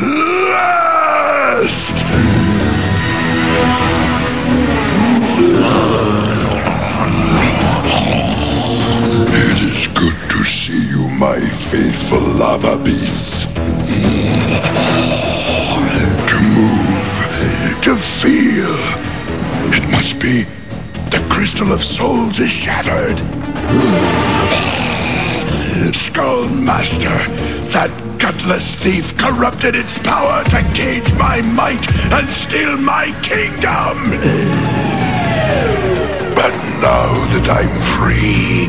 last! It is good to see you, my faithful lava beast. To move, to feel, it must be the crystal of souls is shattered. Skullmaster, that gutless thief corrupted its power to cage my might and steal my kingdom. But now that I'm free,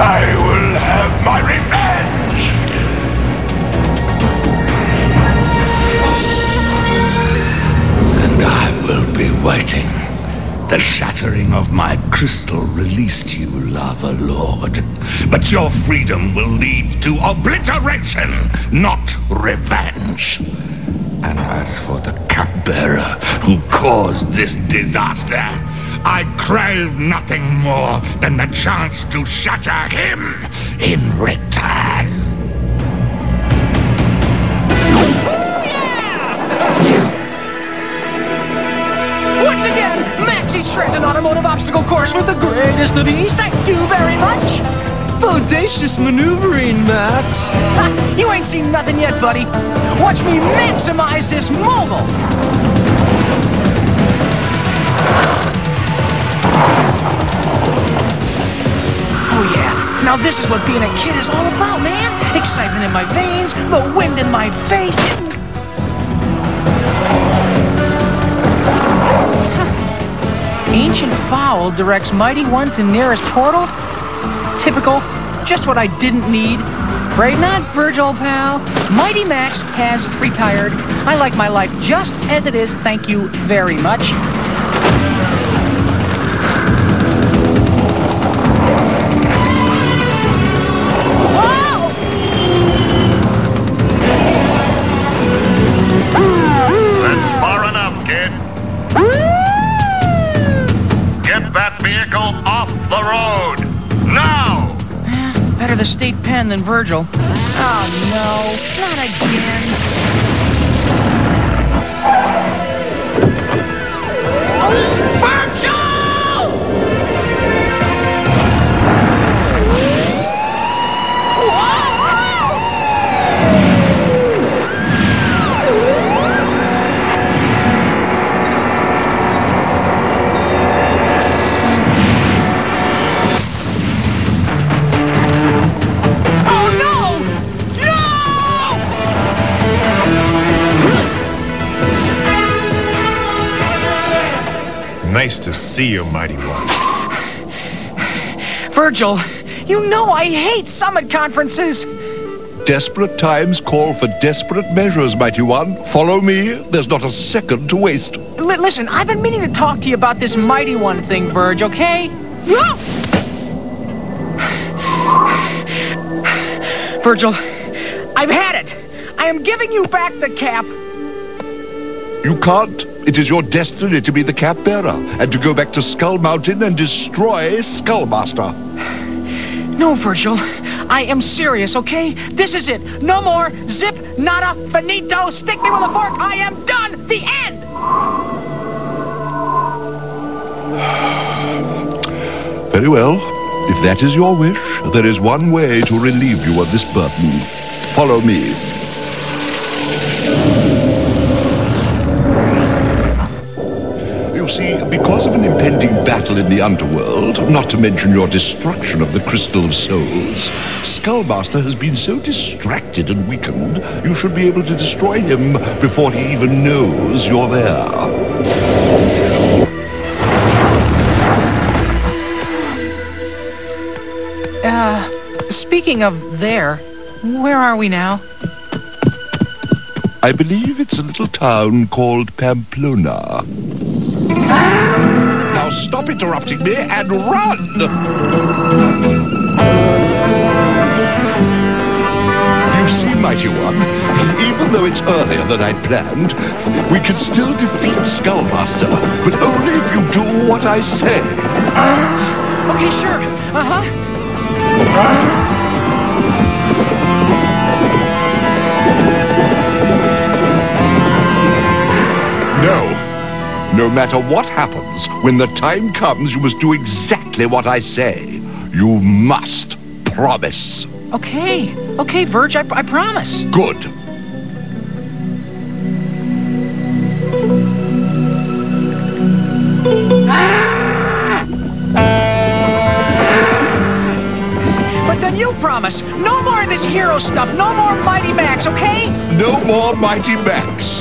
I will have my revenge! And I will be waiting. The shattering of my crystal released you, Lava Lord. But your freedom will lead to obliteration, not revenge. And as for the cap bearer who caused this disaster, I crave nothing more than the chance to shatter him in return. An automotive obstacle course with the greatest of ease. Thank you very much. Bodacious maneuvering, Max. Ha, you ain't seen nothing yet, buddy. Watch me maximize this mobile. Oh, yeah. Now this is what being a kid is all about, man. Excitement in my veins, the wind in my face. Ancient Fowl directs Mighty One to nearest portal? Typical. Just what I didn't need. Brave not, Virgil, pal. Mighty Max has retired. I like my life just as it is, thank you very much. The state pen than Virgil. Oh no, not again. See you, Mighty One. Virgil, you know I hate summit conferences. Desperate times call for desperate measures, Mighty One. Follow me. There's not a second to waste. Li- listen, I've been meaning to talk to you about this mighty one thing, Virg, okay? No! Virgil, I've had it. I am giving you back the cap. You can't. It is your destiny to be the cap bearer and to go back to Skull Mountain and destroy Skullmaster. No, Virgil. I am serious, okay? This is it. No more zip, nada, finito, stick me with a fork. I am done. The end. Very well. If that is your wish, there is one way to relieve you of this burden. Follow me. You see, because of an impending battle in the underworld, not to mention your destruction of the Crystal of Souls, Skullmaster has been so distracted and weakened, you should be able to destroy him before he even knows you're there. Uh, speaking of there, where are we now? I believe it's a little town called Pamplona. Now stop interrupting me and run! You see, Mighty One, even though it's earlier than I'd planned, we can still defeat Skullmaster, but only if you do what I say. Okay, sure. Uh-huh. No. No matter what happens, when the time comes, you must do exactly what I say. You must promise. Okay, okay, Verge, I, I promise. Good. But then you promise. No more of this hero stuff. No more Mighty Max, okay? No more Mighty Max.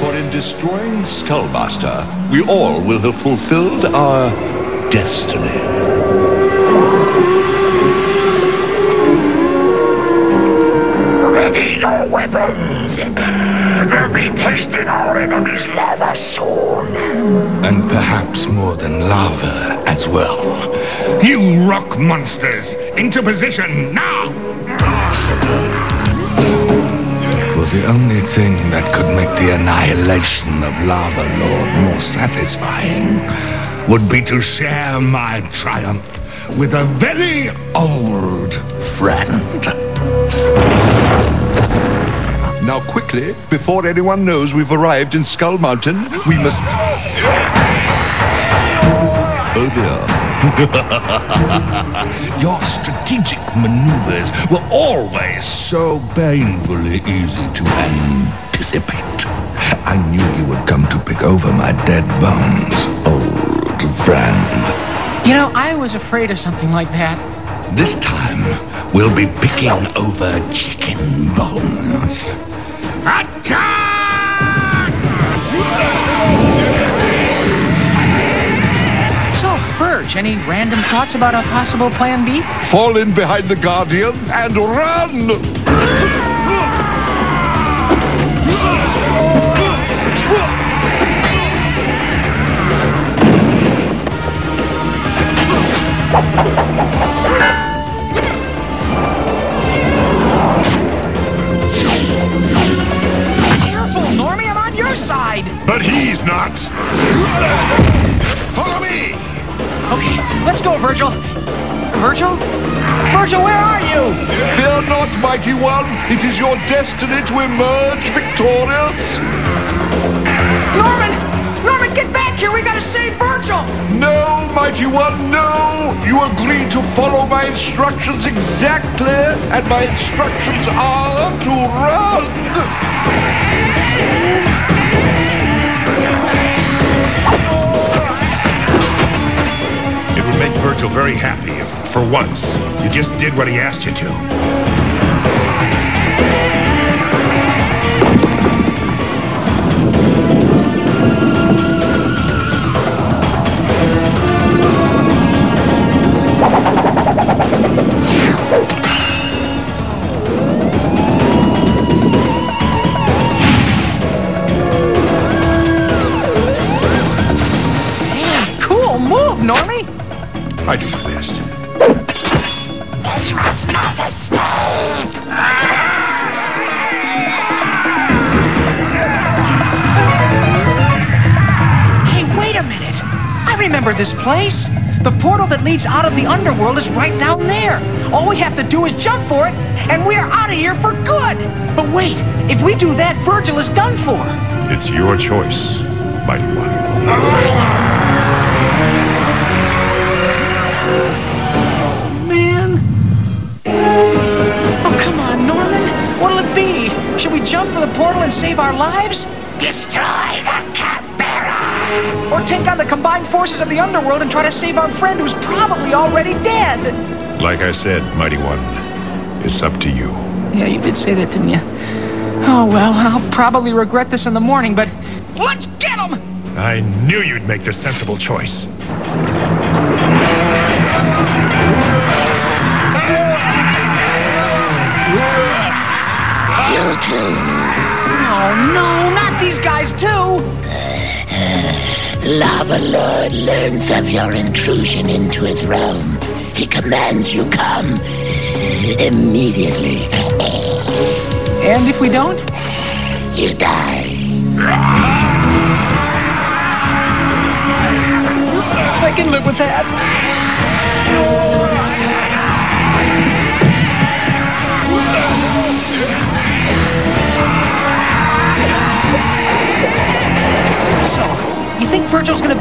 For in destroying Skullmaster, we all will have fulfilled our destiny. Ready your weapons. They'll be tasting our enemy's lava soon. And perhaps more than lava as well. You rock monsters, into position now! The only thing that could make the annihilation of Lava Lord more satisfying would be to share my triumph with a very old friend. Now quickly, before anyone knows we've arrived in Skull Mountain, we must... Oh dear. Your strategic maneuvers were always so painfully easy to anticipate. I knew you would come to pick over my dead bones, old friend. You know, I was afraid of something like that. This time, we'll be picking over chicken bones. Attack! Any random thoughts about a possible plan B? Fall in behind the Guardian and run! Mighty one. It is your destiny to emerge victorious. Norman! Norman, get back here! We gotta save Virgil! No, mighty one, no! You agreed to follow my instructions exactly, and my instructions are to run! It would make Virgil very happy if, for once, you just did what he asked you to. Remember this place! The portal that leads out of the underworld is right down there. All we have to do is jump for it, and we are out of here for good! But wait, if we do that, Virgil is done for. It's your choice, Mighty One. Man. Oh, come on, Norman. What'll it be? Should we jump for the portal and save our lives? Destroy the cap bearer! Or take on the combined forces of the underworld and try to save our friend who's probably already dead? Like I said, Mighty One, it's up to you. Yeah, you did say that, didn't you? Oh, well, I'll probably regret this in the morning, but let's get him! I knew you'd make the sensible choice. Oh, no, not these guys, too! Lava Lord learns of your intrusion into his realm. He commands you come immediately. And if we don't? You die. I can live with that.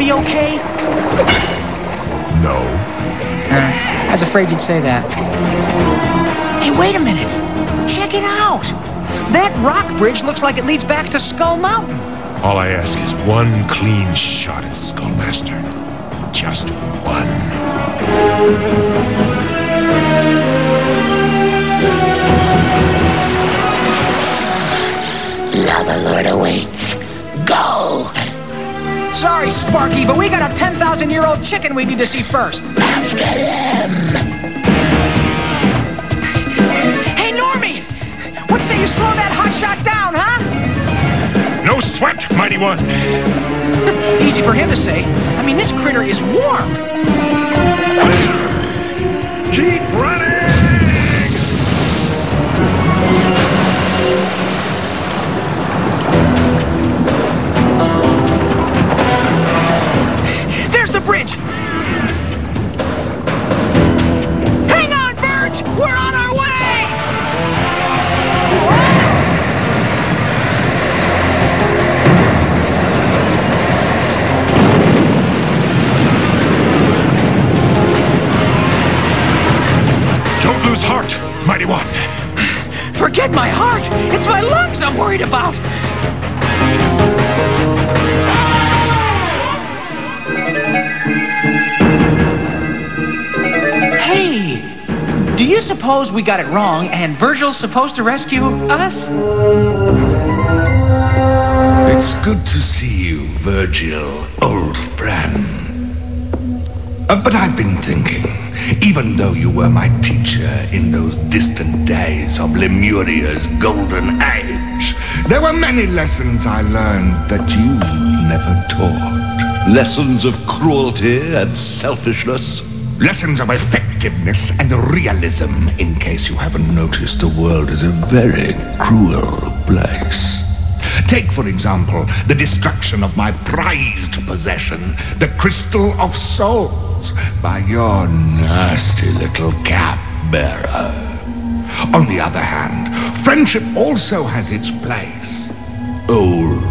Be okay? No. Uh, I was afraid you'd say that. Hey, wait a minute. Check it out. That rock bridge looks like it leads back to Skull Mountain. All I ask is one clean shot at Skullmaster. Just one. Lava Lord awaits. Sorry, Sparky, but we got a 10,000-year-old chicken we need to see first. After them! Hey, Normie! What say you slow that hotshot down, huh? No sweat, Mighty One. Easy for him to say. I mean, this critter is warm. Keep running! Bridge. Suppose we got it wrong and Virgil's supposed to rescue us? It's good to see you, Virgil, old friend. Uh, but I've been thinking, even though you were my teacher in those distant days of Lemuria's golden age, there were many lessons I learned that you never taught. Lessons of cruelty and selfishness. Lessons of effectiveness and realism, in case you haven't noticed the world is a very cruel place. Take, for example, the destruction of my prized possession, the Crystal of Souls, by your nasty little cap bearer. On the other hand, friendship also has its place. Old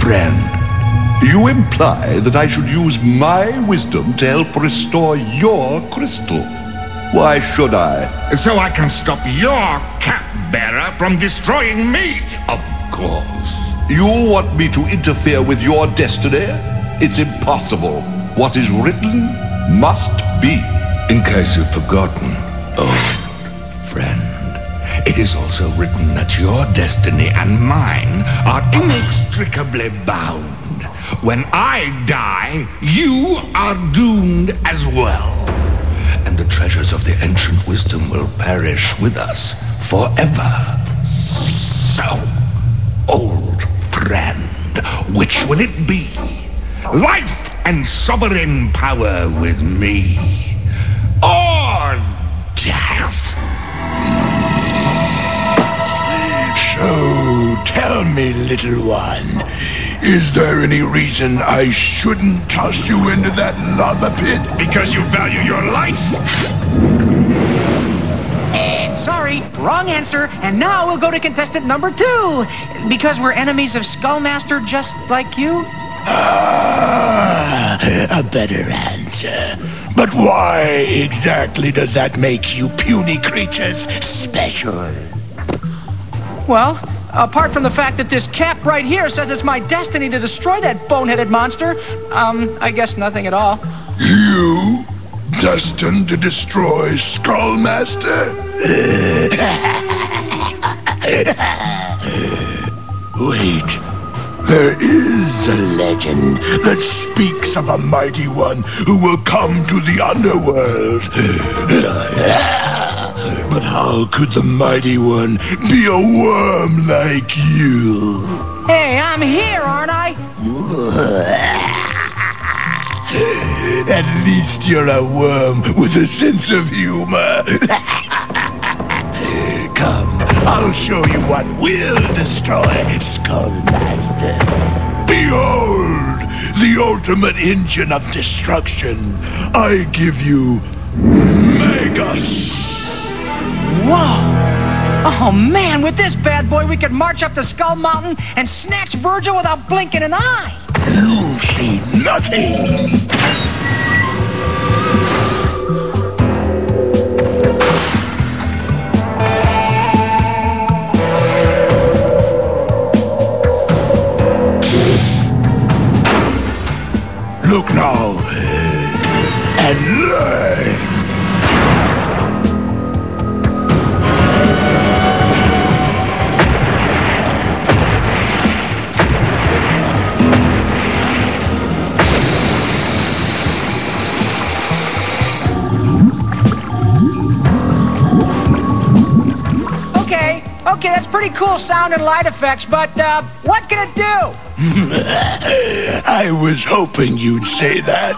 friend. You imply that I should use my wisdom to help restore your crystal. Why should I? So I can stop your cap bearer from destroying me, of course. You want me to interfere with your destiny? It's impossible. What is written must be. In case you've forgotten, old friend, it is also written that your destiny and mine are inextricably bound. When I die, you are doomed as well. And the treasures of the ancient wisdom will perish with us forever. So, old friend, which will it be? Life and sovereign power with me, or death? So, tell me, little one, is there any reason I shouldn't toss you into that lava pit? Because you value your life. And sorry, wrong answer. And now we'll go to contestant number two. Because we're enemies of Skullmaster just like you? Ah, a better answer. But why exactly does that make you puny creatures special? Well, apart from the fact that this cap right here says it's my destiny to destroy that boneheaded monster, um, I guess nothing at all. You destined to destroy Skullmaster? Wait. There is a legend that speaks of a mighty one who will come to the underworld. But how could the mighty one be a worm like you? Hey, I'm here, aren't I? At least you're a worm with a sense of humor. Come, I'll show you what will destroy Skullmaster. Behold, the ultimate engine of destruction. I give you Megas. Whoa! Oh man, with this bad boy, we could march up to Skull Mountain and snatch Virgil without blinking an eye. You see nothing. Cool sound and light effects, but uh, what can it do? I was hoping you'd say that.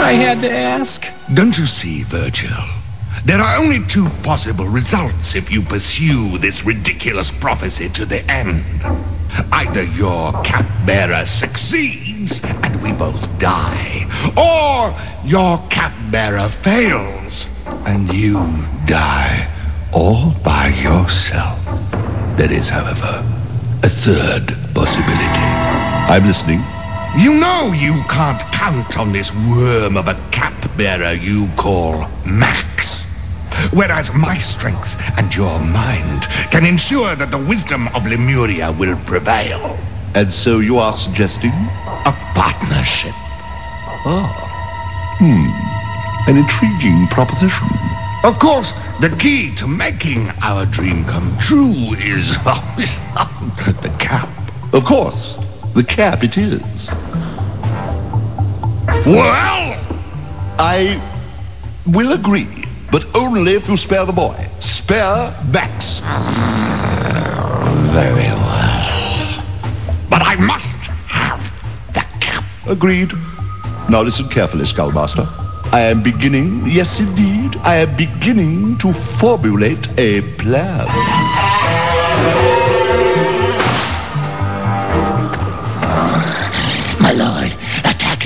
I had to ask. Don't you see, Virgil? There are only two possible results if you pursue this ridiculous prophecy to the end. Either your capbearer succeeds and we both die, or your capbearer fails and you die all by yourself. There is, however, a third possibility. I'm listening. You know you can't count on this worm of a cap-bearer you call Max. Whereas my strength and your mind can ensure that the wisdom of Lemuria will prevail. And so you are suggesting? A partnership. Oh. Hmm. An intriguing proposition. Of course, the key to making our dream come true is the cap. Of course, the cap it is. Well, I will agree, but only if you spare the boy. Spare Max. very well. But I must have the cap. Agreed. Now listen carefully, Skullmaster. I am beginning, yes indeed, I am beginning to formulate a plan.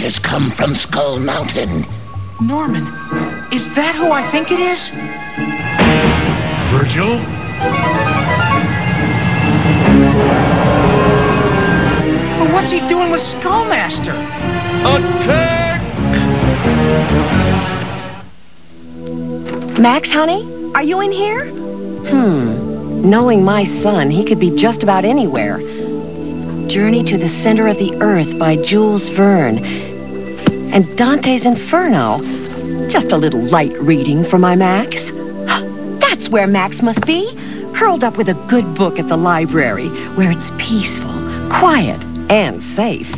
Attackers come from Skull Mountain. Norman, is that who I think it is? Virgil? But what's he doing with Skullmaster? Attack! Max, honey, are you in here? Hmm. Knowing my son, he could be just about anywhere. Journey to the Center of the Earth by Jules Verne. And Dante's Inferno. Just a little light reading for my Max. That's where Max must be. Curled up with a good book at the library, where it's peaceful, quiet, and safe.